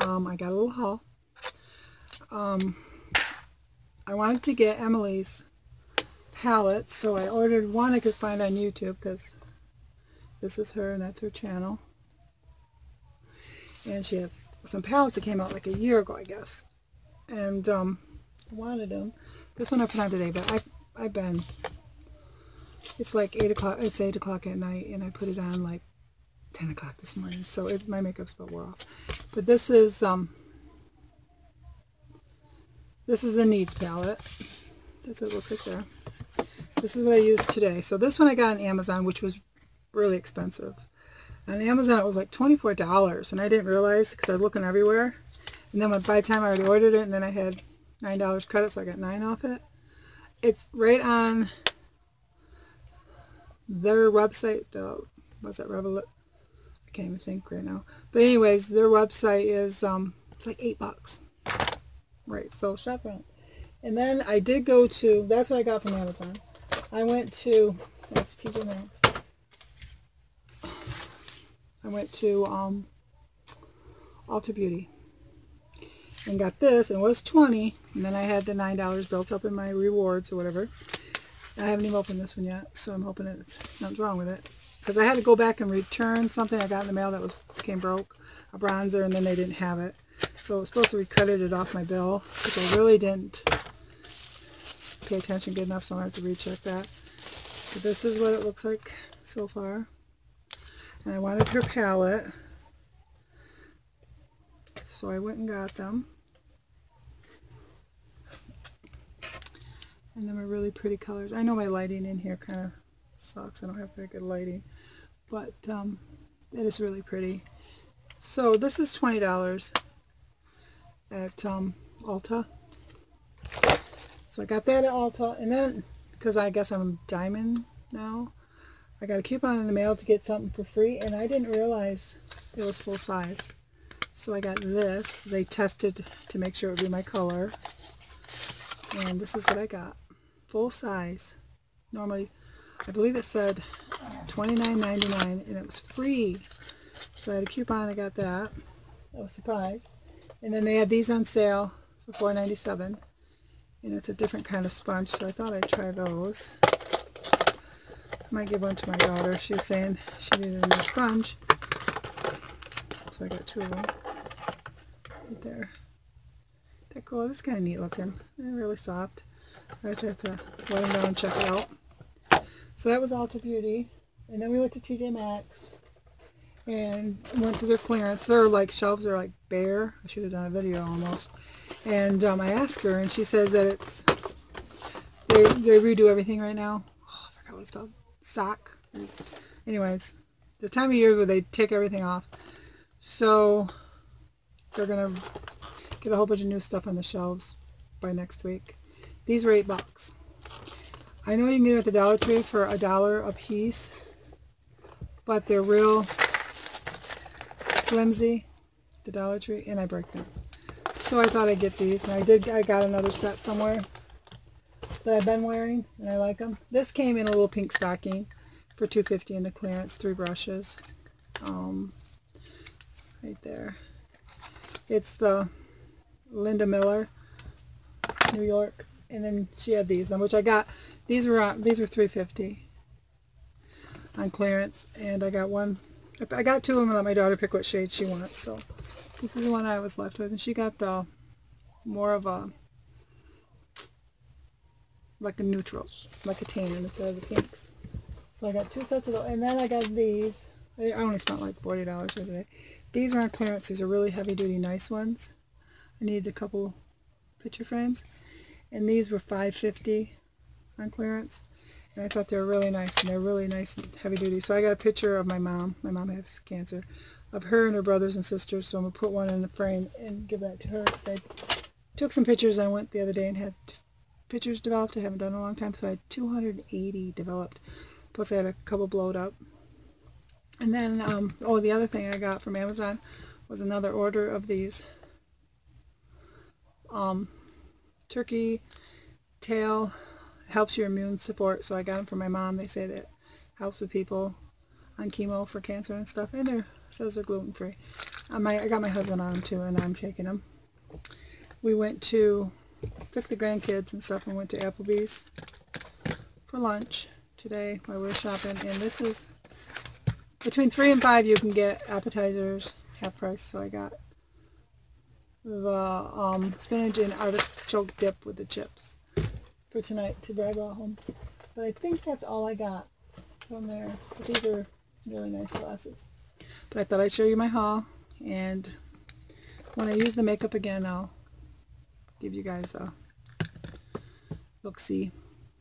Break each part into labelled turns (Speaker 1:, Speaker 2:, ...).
Speaker 1: um, I got a little haul. Um, I wanted to get Emily's palette, so I ordered one I could find on YouTube because this is her and that's her channel. And she has some palettes that came out like a year ago, I guess. And um, wanted them. This one I put on today, but I, I've been, it's like 8 o'clock, it's 8 o'clock at night, and I put it on like 10 o'clock this morning, so it, my makeup's about wore off. But this is, um, this is a Needs palette. That's what it looks like there. This is what I used today. So this one I got on Amazon, which was really expensive. On Amazon, it was like $24, and I didn't realize because I was looking everywhere. And then by the time I already ordered it, and then I had $9 credit, so I got 9 off it. It's right on their website. Uh, what's that? Revolut? Can't even think right now. But anyways, their website is um, it's like 8 bucks. Right, so shop around. And then I did go to, that's what I got from Amazon. I went to, that's TJ Maxx. I went to um, Ulta Beauty and got this and it was 20 and then I had the $9 built up in my rewards or whatever. I haven't even opened this one yet so I'm hoping it's nothing's wrong with it because I had to go back and return something I got in the mail that was came broke a bronzer and then they didn't have it. So it was supposed to be credited off my bill but I really didn't pay attention good enough so I have to recheck that. So this is what it looks like so far. And I wanted her palette. So I went and got them. And them are really pretty colors. I know my lighting in here kind of sucks. I don't have very good lighting but um, it is really pretty so this is $20 at um, Ulta so I got that at Ulta and then because I guess I'm diamond now I got a coupon in the mail to get something for free and I didn't realize it was full size. So I got this. They tested to make sure it would be my color. And this is what I got. Full size. Normally, I believe it said $29.99 and it was free. So I had a coupon, I got that. I was surprised. And then they had these on sale for $4.97. And it's a different kind of sponge, so I thought I'd try those. I might give one to my daughter. She was saying she needed a new sponge. So I got two of them. Right there. They're cool. This is kind of neat looking. They're really soft. I just have to let them down and check it out. So that was Ulta Beauty. And then we went to TJ Maxx and went to their clearance. Their like shelves are like bare. I should have done a video almost. And um, I asked her and she says that it's they, they redo everything right now. Oh, I forgot what it's called sock. Anyways, the time of year where they take everything off. So they're to get a whole bunch of new stuff on the shelves by next week. These were 8 bucks. I know you can get them at the Dollar Tree for a dollar a piece, but they're real flimsy, the Dollar Tree, and I break them. So I thought I'd get these, and I did. I got another set somewhere that I've been wearing and I like them. This came in a little pink stocking for 250 in the clearance, three brushes. Um, right there. It's the Linda Miller, New York. And then she had these, which I got. These were on, these were 350 on clearance, and I got one. I got two of them and let my daughter pick what shade she wants. So this is the one I was left with, and she got the more of a like a neutral, like a tan instead of the pinks. So I got two sets of those, and then I got these. I only spent like $40 for today. These are on clearance. These are really heavy duty, nice ones. I needed a couple picture frames. And these were 550 on clearance. And I thought they were really nice, and they're really nice and heavy duty. So I got a picture of my mom. My mom has cancer. Of her and her brothers and sisters. So I'm going to put one in the frame and give that to her. I took some pictures. I went the other day and had pictures developed. I haven't done in a long time, so I had 280 developed. Plus I had a couple blowed up. And then, um, oh, the other thing I got from Amazon was another order of these um, turkey tail helps your immune support. So I got them for my mom. They say that helps with people on chemo for cancer and stuff. And they're says they're gluten free. I, uh, my, I got my husband on them too, and I'm taking them. We went to took the grandkids and stuff and went to Applebee's for lunch today while we were shopping. And this is between three and five. You can get appetizers half price. So I got the um, spinach and artichoke dip with the chips for tonight to bring all home. But I think that's all I got from there. But these are really nice glasses. But I thought I'd show you my haul. And when I use the makeup again, I'll give you guys a look-see.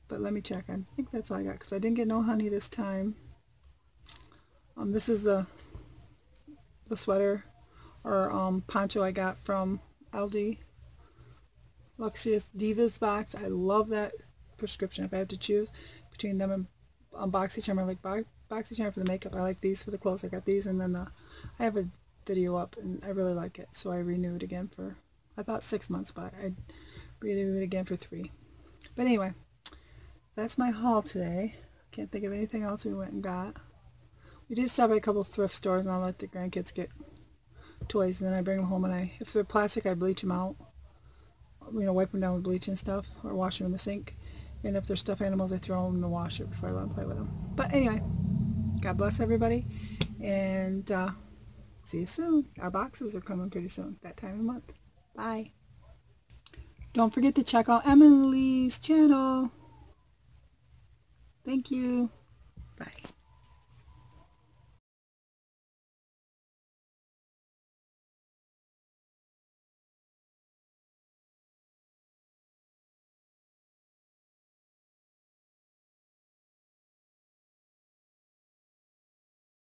Speaker 1: But let me check. I think that's all I got because I didn't get no honey this time. Um, this is the the sweater or um, poncho I got from Aldi. Luxurious Divas box. I love that prescription if I have to choose between them and um, BoxyCharm. I like Bo BoxyCharm for the makeup. I like these for the clothes. I got these and then the I have a video up and I really like it. So I renewed again for I thought six months but I renewed again for three. But anyway, that's my haul today. Can't think of anything else we went and got. We did stop at a couple thrift stores and I'll let the grandkids get toys and then I bring them home and I, if they're plastic, I bleach them out. You know, wipe them down with bleach and stuff or wash them in the sink. And if they're stuffed animals, I throw them in the washer before I let them play with them. But anyway, God bless everybody and uh, see you soon. Our boxes are coming pretty soon, that time of month. Bye. Don't forget to check out Emily's channel. Thank you. Bye.